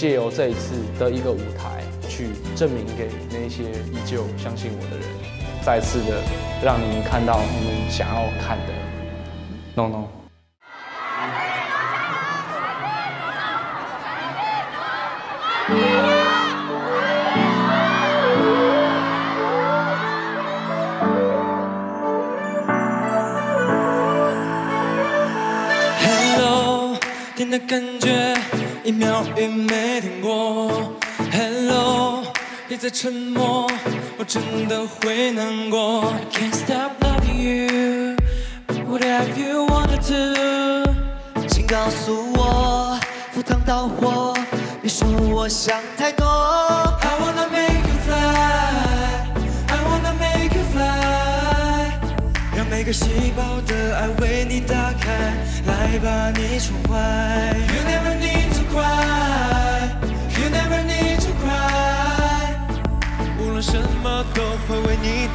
借由这一次的一个舞台，去证明给那些依旧相信我的人，再次的让你们看到你们想要看的。No No。Hello，听的感觉一秒也没停过。Hello，别再沉默，我真的会难过。I can't stop loving you, whatever you wanna do。请告诉我，赴汤蹈火，别说我想太多。I wanna make you fly, I wanna make you fly，让每个细胞的爱为你打开，来把你宠坏。You never need to cry, you never need to cry，无论什么都会为你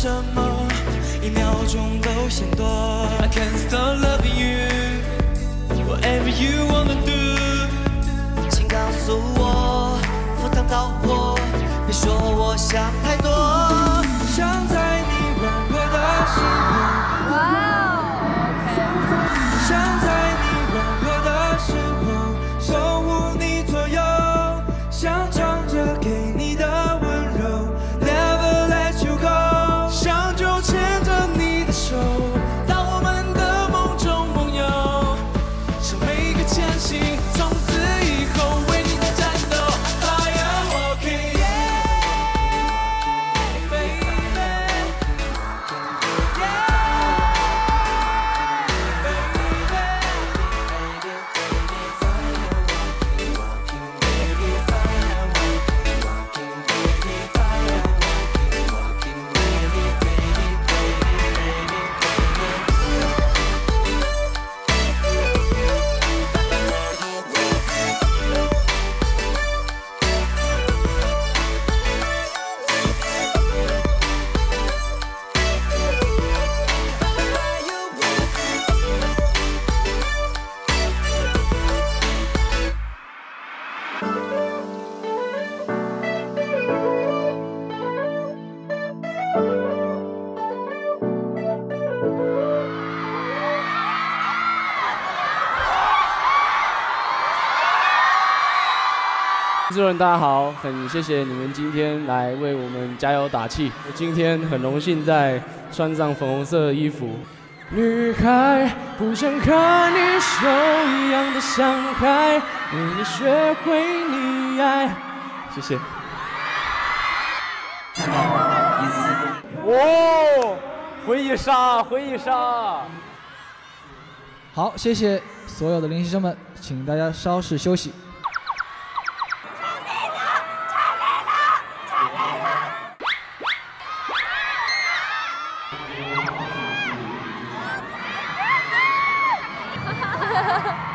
什么，一秒钟都嫌多。I can't stop loving you，whatever you wanna do。请告诉我，赴汤蹈火，别说我想太多。前行。制作人大家好，很谢谢你们今天来为我们加油打气。我今天很荣幸在穿上粉红色的衣服。女孩不想看你受一样的伤害，为你学会溺爱。谢谢。哦，回忆杀，回忆杀。好，谢谢所有的练习生们，请大家稍事休息。哈哈哈哈